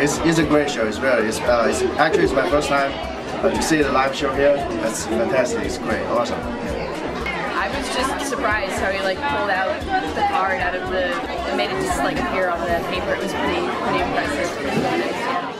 It's, it's a great show. It's really, it's, uh, it's actually it's my first time uh, to see the live show here. That's fantastic. It's great, awesome. I was just surprised how he like pulled out the card out of the, and made it just like appear on the paper. It was pretty, pretty